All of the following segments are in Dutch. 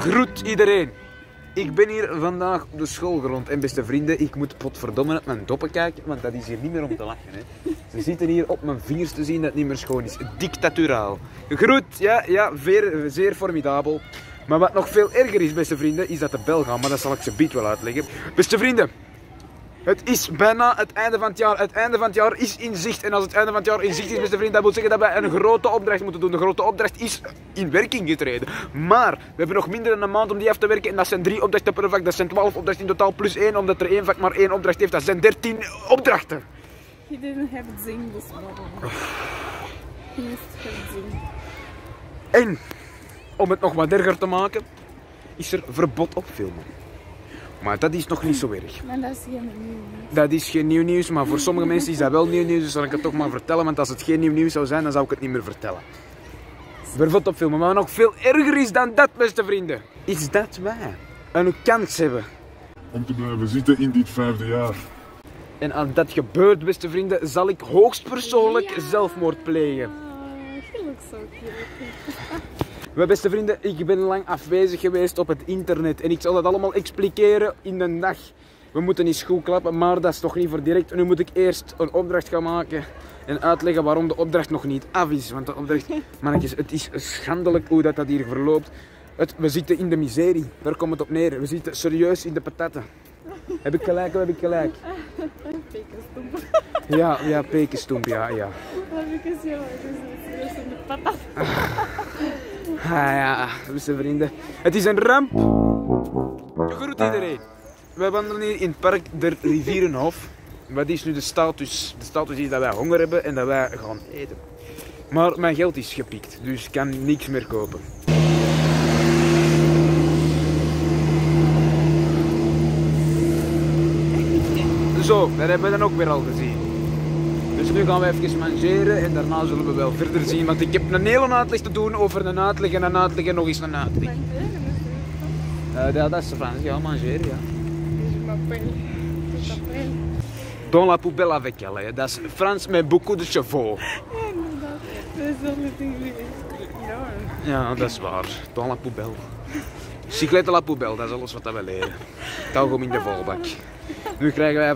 Gegroet iedereen. Ik ben hier vandaag op de schoolgrond en beste vrienden, ik moet potverdomme op mijn doppen kijken, want dat is hier niet meer om te lachen. Hè. Ze zitten hier op mijn vingers te zien dat het niet meer schoon is. Dictaturaal. Gegroet, ja, ja, zeer, zeer formidabel. Maar wat nog veel erger is, beste vrienden, is dat de bel gaat, maar dat zal ik ze bied wel uitleggen. Beste vrienden, het is bijna het einde van het jaar. Het einde van het jaar is in zicht. En als het einde van het jaar in zicht is, beste vrienden, dat wil zeggen dat wij een grote opdracht moeten doen. De grote opdracht is in werking getreden. Maar we hebben nog minder dan een maand om die af te werken. En dat zijn drie opdrachten per vak. Dat zijn twaalf opdrachten in totaal plus één, omdat er één vak maar één opdracht heeft. Dat zijn dertien opdrachten. He didn't have zing this morning. He have zing. En, om het nog wat erger te maken, is er verbod op filmen. Maar dat is nog niet zo erg. Maar dat is geen nieuws. Dat is geen nieuw nieuws, maar voor sommige mensen is dat wel nieuw nieuws, dus zal ik het toch maar vertellen. Want als het geen nieuw nieuws zou zijn, dan zou ik het niet meer vertellen. Verbod op filmen. Maar nog veel erger is dan dat, beste vrienden, is dat wij een kans hebben. om te blijven zitten in dit vijfde jaar. En als dat gebeurt, beste vrienden, zal ik hoogstpersoonlijk Ja. zelfmoord plegen. Oh, he looks so cute. Mijn beste vrienden, ik ben lang afwezig geweest op het internet en ik zal dat allemaal expliceren in de dag. We moeten eens goed klappen, maar dat is toch niet voor direct. Nu moet ik eerst een opdracht gaan maken en uitleggen waarom de opdracht nog niet af is. Want de opdracht, mannetjes, het is schandelijk hoe dat, dat hier verloopt. Het, we zitten in de miserie, daar komt het op neer. We zitten serieus in de patatten. Heb ik gelijk of heb ik gelijk? Pekerstomp. Ja, ja, pekenstoemp, ja, ja. Because you're like, this is in the papa. Ah ja, beste vrienden. Het is een ramp. Groet iedereen. Wij wandelen hier in het park der Rivierenhof. Wat is nu de status? De status is dat wij honger hebben en dat wij gaan eten. Maar mijn geld is gepikt, dus ik kan niks meer kopen. Zo, dat hebben we dan ook weer al gezien. Dus nu gaan we even mangeren en daarna zullen we wel verder zien. Want ik heb een hele uitleg te doen over een uitleg en een uitleg en nog eens een uitleg. Eh, ja, dat is Frans. Ja, mangeren, ja. Dans la poubelle avec elle. Dat is Frans met beaucoup de chevaux. Ja, inderdaad. Dat is. Ja, dat is waar. Dans la poubelle. Cyclette la poubelle, dat is alles wat we leren. Kauwgom in de volbak. Nu krijgen wij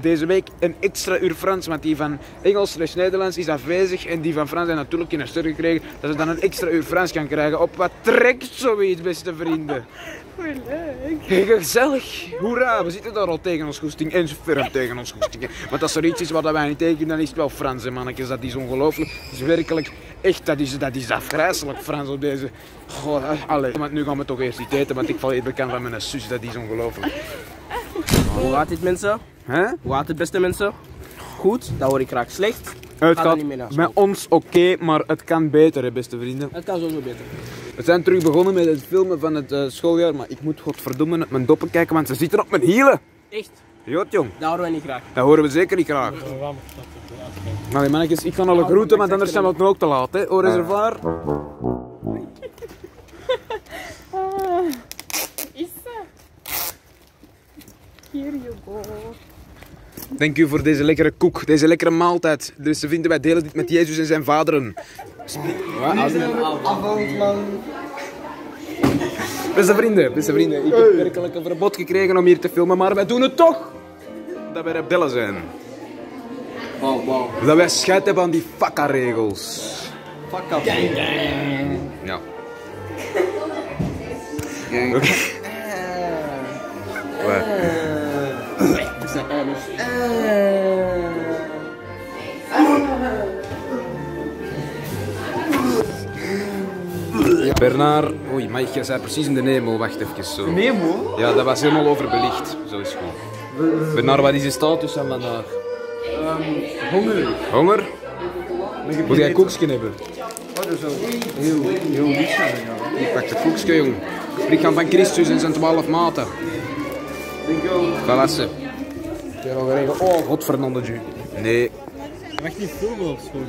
deze week een extra uur Frans, want die van Engels slash Nederlands is afwezig en die van Frans heeft natuurlijk in een stuk gekregen dat ze dan een extra uur Frans kan krijgen. Op wat trekt zoiets, beste vrienden? Hoe leuk. Hey, Gezellig! Hoera! We zitten daar al tegen ons goesting en ferm tegen ons goesting. Want als er iets is wat wij niet tegen dan is het wel Frans, hè, mannetjes. Dat is ongelooflijk. Het is werkelijk echt, dat is, dat is afgrijzelijk Frans op deze. Goh, allee. Want nu gaan we toch eerst niet eten, want ik val even bekend van mijn zus. Dat is ongelooflijk. Hoe gaat dit mensen? Hè? Hoe gaat het beste mensen? Goed, dat hoor ik graag slecht. Het Ga gaat niet mee naar met ons oké, maar het kan beter, hè, beste vrienden. Het kan sowieso beter. We zijn terug begonnen met het filmen van het eh, schooljaar, maar ik moet godverdomme op mijn doppen kijken, want ze zitten op mijn hielen. Echt, Jot, jong. dat horen wij niet graag. Dat horen we zeker niet graag. Nou, mannetjes, ik ga alle groeten, want anders zijn we het nu ook te laat. Hè. Au reservoir. Ah, Issa. Here you go. Dank u voor deze lekkere koek, deze lekkere maaltijd. Dus ze vinden wij delen dit met Jezus en zijn vaderen. Beste vrienden, beste vrienden, ik heb werkelijk een verbod gekregen om hier te filmen, maar wij doen het toch! Dat wij rebellen zijn. Wow, wow. Dat wij scheid hebben aan die fakka-regels. Fuck up. Ja. Oké. Waar? Bernard, oei, maar je zei precies in de Nemo, wacht even zo. Nemo? Ja, dat was helemaal overbelicht. Zo is het goed. Bernard, wat is je status van vandaag? Honger. Honger? Moet jij koekje hebben? Oh, dat is wel heel, heel lief zijn, ja. Ik pak de koekje, jong. Lichaam van Christus en zijn twaalf maten. Denk je Oh, godvernande ju. Nee, Mag niet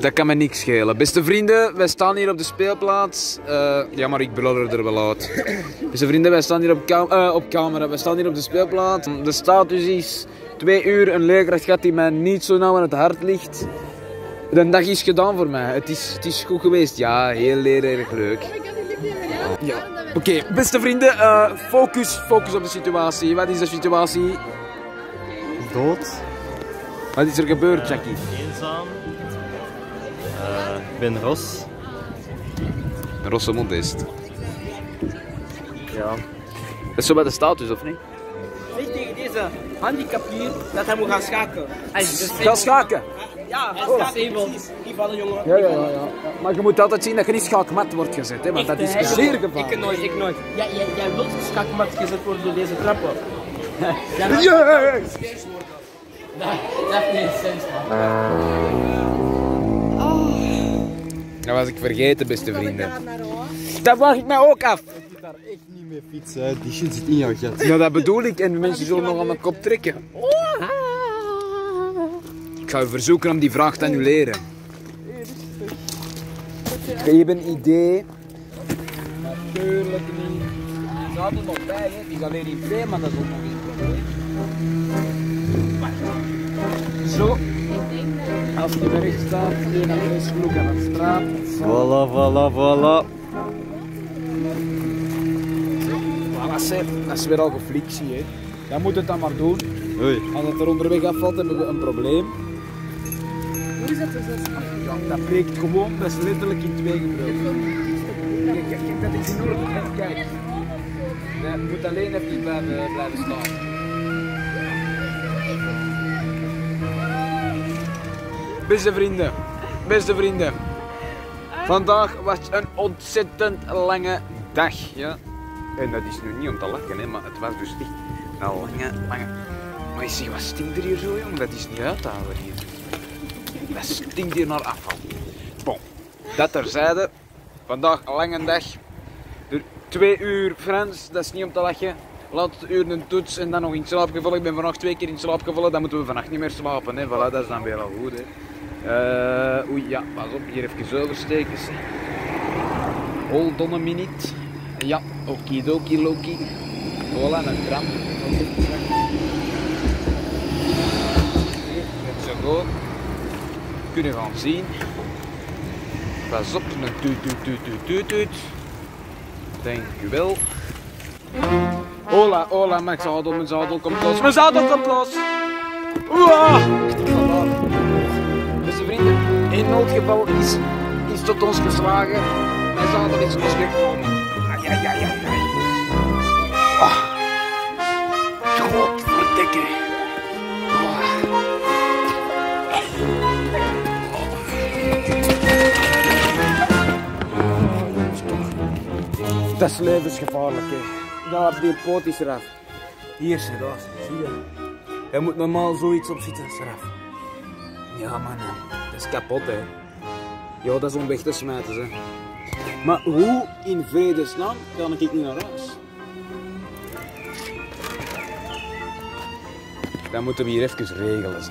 dat kan me niks schelen. Beste vrienden, wij staan hier op de speelplaats. Eh, ja, maar ik blodder er wel uit. Beste vrienden, wij staan hier op, cam- eh, op camera. Wij staan hier op de speelplaats. De status is twee uur, een leerkracht gaat die mij niet zo nauw aan het hart ligt. De dag is gedaan voor mij. Het is, het is goed geweest. Ja, heel erg leuk. Ja. Oké, beste vrienden, eh, focus, focus op de situatie. Wat is de situatie? Dood. Wat is er gebeurd, Jackie? Eenzaam. Eh, ik ben Ros. Rossemond is het. Ja. Dat is zo bij de status, of niet? Zeg tegen deze handicap hier dat hij moet gaan schaken. Hij is dus Ga schaken. Ja, hij is disabled. Die vallen jongen. Ja, ja, ja, ja. Maar je moet altijd zien dat je niet schaakmat wordt gezet, hè, want dat is zeer gevaarlijk. Ik nooit, ik nooit. Ja, jij, jij wilt schaakmat gezet worden door deze trappen. Ja, dat, Yes! dat, dat heeft geen sens, man. Dat was ik vergeten, beste vrienden. Dat wacht ik mij ook af. daar echt niet mee fietsen, die shit zit in jouw gat. Ja, dat bedoel ik. En mensen zullen nog aan mijn kop trekken. Ik ga u verzoeken om die vraag te annuleren. Je hebt een idee. Natuurlijk niet. Gaat er nog bij, hè. Die is alleen in twee, maar dat is ook nog probleem. Zo. Als je rechts staat, je naar rechts vloek aan de straat. Voilà, voilà, voilà. Voilà, Seb. Dat is weer al geflictie, hè. Dan moet het dan maar doen. Oei. Als het er onderweg afvalt, hebben we een probleem. Hoe is dat dus? Ja, dat breekt gewoon, dat is letterlijk in twee gebroken. Kijk, kijk, kijk, dat is. Kijk, kijk. Je moet alleen even blijven, blijven staan. Beste vrienden, beste vrienden. Vandaag was een ontzettend lange dag. Ja? En dat is nu niet om te lachen, hè, maar het was dus echt een lange, lange... Maar je ziet, wat stinkt er hier zo, jong? Dat is niet uit te houden hier. Dat stinkt hier naar afval. Bon, dat terzijde. Vandaag een lange dag. Twee uur Frans, dat is niet om te lachen. Laatste uur een toets en dan nog in slaap gevallen. Ik ben vannacht twee keer in slaap gevallen, dan moeten we vannacht niet meer slapen. Hè. Voilà, dat is dan weer al goed. Hè. Eh, oei, ja, pas op, hier even oversteken. Hold on a minute. Ja, okidoki loki. Voilà, een tram. Net zo goed. Kunnen gaan zien. Pas op, een tuut, tuut, tuut, tuut, tuut. Dank u wel. Hola, hola, mijn zadel, mijn zadel komt los. Mijn zadel komt los! Daar. Beste vrienden, in noodgeval is, is tot ons geslagen. Mijn zadel is losgekomen. Ai, ai, ai, ai, ai. Ah. Godverdikke. Ah. Dat is levensgevaarlijk, hè. Ja, die poot is eraf. Hier, daar, zie je. Er moet normaal zoiets op zitten, is eraf. Ja, man, dat is kapot, hè. Ja, dat is om weg te smijten, hè. Maar hoe in vredesnaam kan ik niet naar huis? Dan moeten we hier even regelen.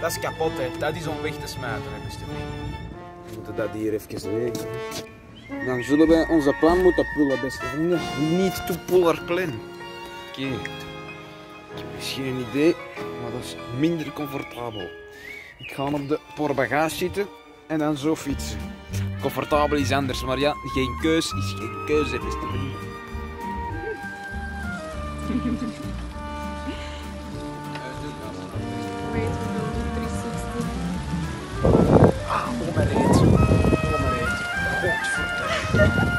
Dat is kapot, hè. Dat is om weg te smijten, hè, beste. We moeten dat hier even regelen. Dan zullen wij onze plan moeten pullen, beste vrienden. Niet to pull our plan. Oké. Ik heb misschien een idee, maar dat is minder comfortabel. Ik ga op de portbagage zitten en dan zo fietsen. Comfortabel is anders, maar ja, geen keus is geen keuze, beste vrienden. Ah, om mijn reet. Om mijn reet. Godverdomme.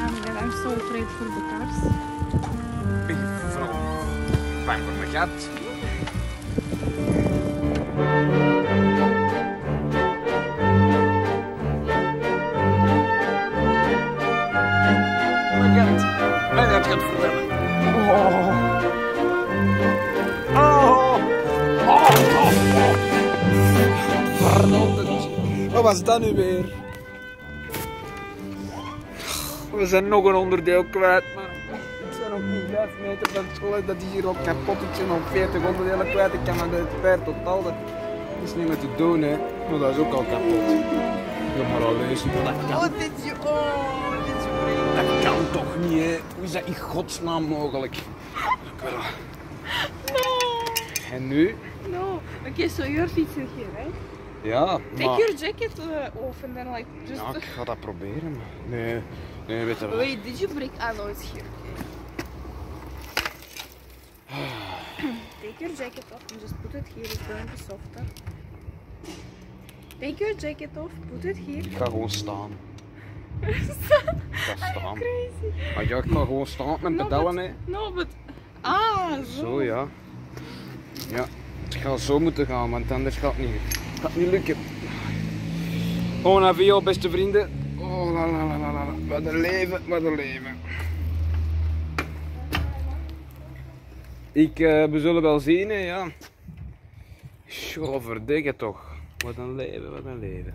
I'm, I'm so afraid for the cars. Ben je vooral bang voor mijn gat? Verdomme. Wat was dat nu weer? We zijn nog een onderdeel kwijt, man. Ik ben nog niet 5 meter van het school, dat is hier al kapot. Ik ben al 40 onderdelen kwijt. Ik kan met het paard totaal. Dat is niet meer te doen, hè. Maar dat is ook al kapot. Ja, maar al lezen. Dat kan. Oh, dit je. Oh, niet, hè. Hoe is dat in godsnaam mogelijk? En nu? No. Okay, so your feet are here, right? Ja, Take maar... your jacket uh, off and then like just. Ja, ik ga dat proberen, maar... Nee, nee, weet je wel. Wait, did you break? Ah, no, it's here. Okay. Take your jacket off and just put it here. It's going to be softer. Take your jacket off, put it here. Ik ga gewoon staan. Ik ga staan. Crazy. Maar ja, ik ga gewoon staan met No, pedalen, but, hè. no, but. Ah, zo. Zo, ja. Ja, het gaat zo moeten gaan, want anders gaat het niet, gaat niet lukken. Oh, naar beste vrienden. Oh, la la la la la. Wat een leven, wat een leven. Ik, eh, we zullen wel zien, hè, ja. Godverdikke toch. Wat een leven, wat een leven.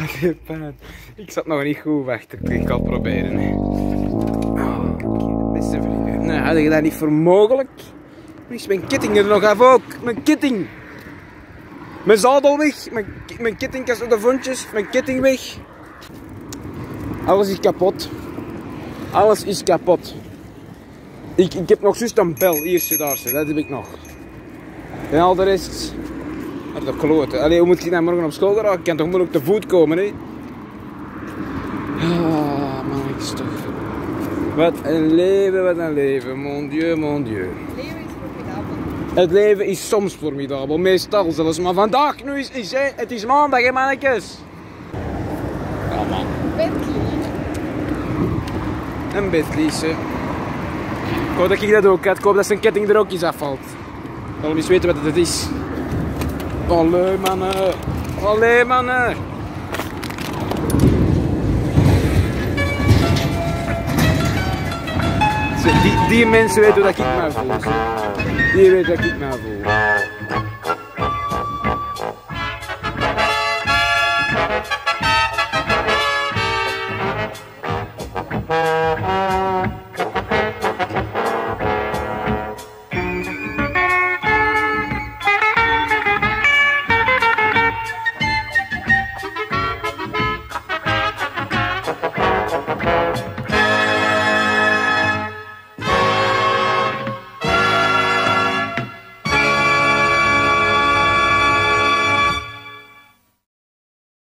Deed pijn. Ik zat nog niet goed wachten. Ik ga het proberen. Hè. Oh, beste vrienden. Nou, had je dat niet voor mogelijk? Is mijn ketting er nog af ook. Mijn ketting. Mijn zadel weg. Mijn, mijn kettingkast op de vontjes. Mijn ketting weg. Alles is kapot. Alles is kapot. Ik, ik heb nog juist een bel. Hier, daar, zo. dat heb ik nog. En al de rest... Naar de kloten. Allee, hoe moet ik nou morgen op school geraken? Ik kan toch moeilijk te voet komen, hè? Ah, man, ik is toch... Wat een leven, wat een leven. Mon dieu, mon dieu. Het leven is soms formidabel, meestal zelfs. Maar vandaag nu is, is hè, het is maandag, mannetjes. Ja, man. Bentley. Een Bentley's, hè. Ik hoop dat ik dat ook had. Ik hoop dat zijn ketting er ook eens afvalt. Ik wil eens weten wat het is. Allee, mannen. Allee, mannen. Die, die mensen weten hoe dat ik me voel. Zo. Die weten